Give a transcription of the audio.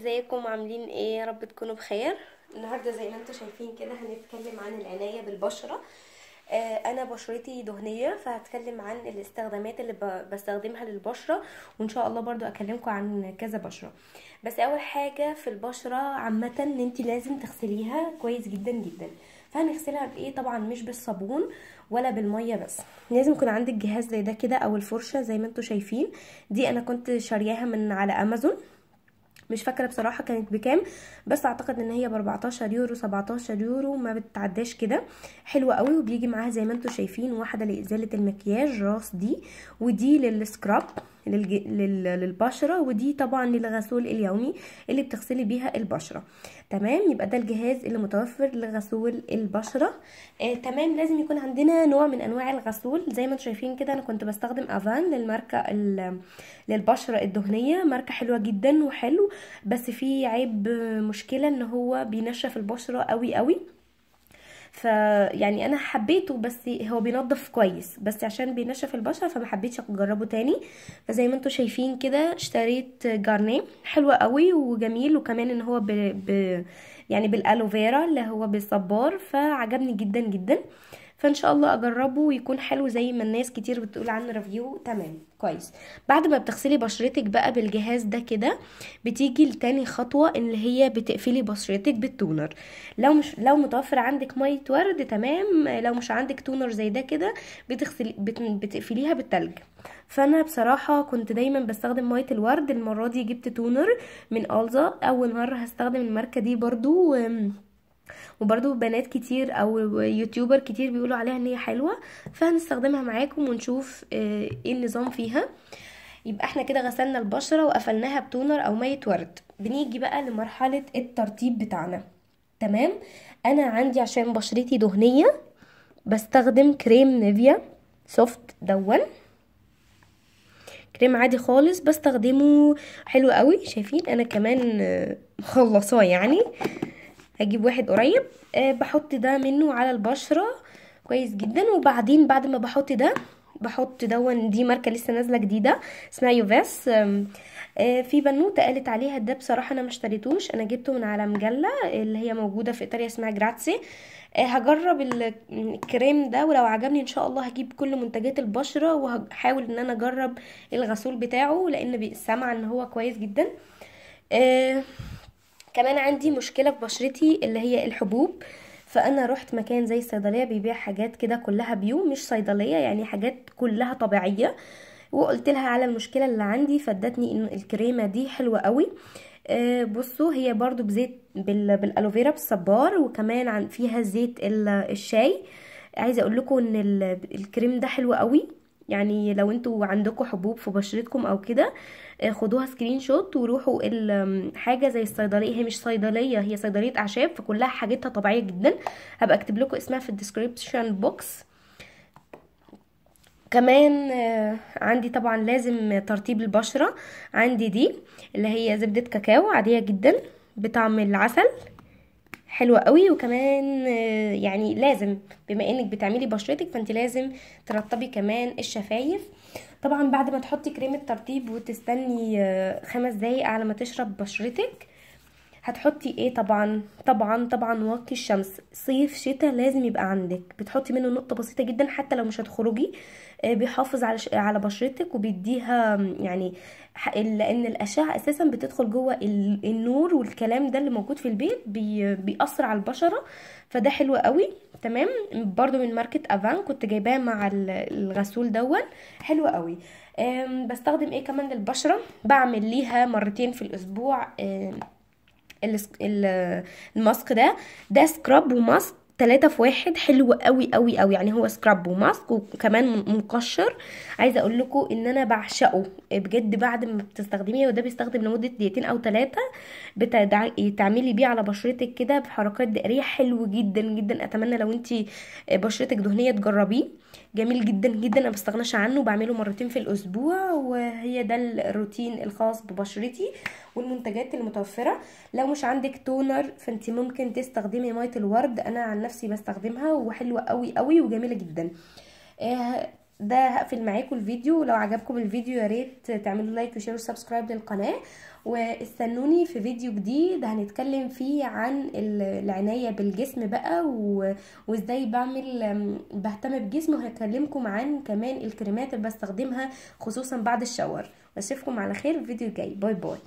ازيكم؟ عاملين إيه؟ يا رب تكونوا بخير. النهارده زي ما أنتم شايفين كده هنتكلم عن العناية بالبشرة. آه أنا بشرتي دهنية فهتكلم عن الاستخدامات اللي بستخدمها للبشرة وإن شاء الله برضو أكلمكم عن كذا بشرة. بس أول حاجة في البشرة عامة إن انت لازم تغسليها كويس جدا جدا. فهنغسلها بإيه؟ طبعا مش بالصابون ولا بالمية بس. لازم يكون عندك جهاز زي ده كده أو الفرشة زي ما أنتم شايفين. دي أنا كنت شارياها من على أمازون. مش فاكرة بصراحة كانت بكام بس أعتقد إن هي ب 14 يورو 17 يورو ما بتعداش كده. حلوة قوي وبيجي معاها زي ما أنتم شايفين واحدة لإزالة المكياج راس دي ودي للسكراب. للج... لل... للبشرة ودي طبعا للغسول اليومي اللي بتغسلي بيها البشرة. تمام؟ يبقى ده الجهاز اللي متوفر لغسول البشرة. آه تمام؟ لازم يكون عندنا نوع من أنواع الغسول. زي ما أنتم شايفين كده أنا كنت بستخدم أفان للماركة ال... للبشرة الدهنية. ماركة حلوة جدا وحلو بس في عيب مشكلة إن هو بينشف البشرة قوي قوي فيعني أنا حبيته بس هو بينظف كويس بس عشان بينشف البشرة فما حبيتش أجربه تاني. فزي ما أنتم شايفين كده اشتريت جارنيه حلو قوي وجميل وكمان إن هو ب... ب... يعني بالالوفيرا اللي هو بالصبار فعجبني جدا جدا. فإن شاء الله أجربه ويكون حلو زي ما الناس كتير بتقول عنه ريفيو تمام كويس. بعد ما بتغسلي بشرتك بقى بالجهاز ده كده بتيجي لتاني خطوة اللي هي بتقفلي بشرتك بال toner لو مش لو متوفر عندك مية ورد تمام. لو مش عندك toner زي ده كده بتغسلي بت... بتقفليها بالتلج. فأنا بصراحة كنت دايما بستخدم مية الورد. المرة دي جبت toner من ألزا. أول مرة هستخدم الماركة دي برضو وبرضو بنات كتير أو YouTuber كتير بيقولوا عليها إن هي حلوة فهنستخدمها معاكم ونشوف إيه النظام فيها. يبقى إحنا كده غسلنا البشرة وقفلناها بتونر أو مية ورد. بنيجي بقى لمرحلة الترطيب بتاعنا. تمام؟ أنا عندي عشان بشرتي دهنية بستخدم كريم نيفيا سوفت دون. كريم عادي خالص بستخدمه حلو قوي شايفين؟ أنا كمان مخلصاه يعني. هجيب واحد قريب. أه بحط ده منه على البشرة. كويس جدا. وبعدين بعد ما بحط ده بحط دون دي ماركة لسه نازلة جديدة اسمها يوفاس. أه في بنوتة قالت عليها ده بصراحة أنا مشتريتوش أنا جبته من على مجلة اللي هي موجودة في إيطاليا اسمها جراتسي. أه هجرب الكريم ده ولو عجبني إن شاء الله هجيب كل منتجات البشرة وهحاول إن أنا أجرب الغسول بتاعه لأن سامعة إن هو كويس جدا. كمان عندي مشكلة في بشرتي اللي هي الحبوب. فأنا رحت مكان زي الصيدليه بيبيع حاجات كده كلها بيو مش صيدلية يعني حاجات كلها طبيعية. وقلت لها على المشكلة اللي عندي فادتني إن الكريمة دي حلوة قوي. أه بصوا هي برضو بزيت بالألوفيرا بالصبار وكمان فيها زيت الشاي. عايزة أقول لكم إن الكريم ده حلو قوي. يعني لو أنتوا عندكم حبوب في بشرتكم أو كده خدوها screenshot وروحوا حاجة زي الصيدلية. هي مش صيدلية هي صيدلية أعشاب فكلها حاجتها طبيعية جدا. هبقى أكتب لكم اسمها في ال description box كمان عندي طبعا لازم ترطيب البشرة. عندي دي اللي هي زبدة كاكاو عادية جدا بطعم العسل. حلوة قوي. وكمان يعني لازم بما إنك بتعملي بشرتك فانت لازم ترطبي كمان الشفايف. طبعا بعد ما تحطي كريم الترطيب وتستني خمس دقايق على ما تشرب بشرتك هتحطي إيه طبعا؟ طبعا طبعا واقي الشمس. صيف شتاء لازم يبقى عندك. بتحطي منه نقطة بسيطة جدا حتى لو مش هتخرجي. بيحافظ على على بشرتك وبيديها يعني لأن الأشعة أساسا بتدخل جوه النور والكلام ده اللي موجود في البيت بي بيأثر على البشرة. فده حلو قوي. تمام؟ برضو من ماركة أفان كنت جايباه مع الغسول دون. حلو قوي. بستخدم إيه كمان للبشرة؟ بعمل ليها مرتين في الأسبوع. ال mask ده ده scrub و mask تلاتة في واحد حلو قوي قوي قوي. يعني هو scrub و mask وكمان مقشر عايزة أقول لكم إن أنا بعشقه. بجد بعد ما بتستخدميه وده بيستخدم لمدة دقيقتين أو ثلاثة تعملي بيه على بشرتك كده بحركات دائرية. حلو جدا جدا. أتمنى لو انت بشرتك دهنية تجربيه. جميل جدا جدا. أنا بستغناش عنه بعمله مرتين في الأسبوع وهي ده الروتين الخاص ببشرتي. والمنتجات المتوفرة. لو مش عندك toner فانت ممكن تستخدمي مية الورد. أنا عن نفسي بستخدمها وحلوة قوي قوي وجميلة جدا. ده هقفل معاكم الفيديو. ولو عجبكم الفيديو يا ريت تعملوا like و share و subscribe للقناة. واستنوني في فيديو جديد هنتكلم فيه عن العناية بالجسم بقى وإزاي بعمل بهتم بجسمي. وهكلمكم عن كمان الكريمات اللي بستخدمها خصوصا بعد ال shower. وأشوفكم على خير في الفيديو الجاي. bye bye.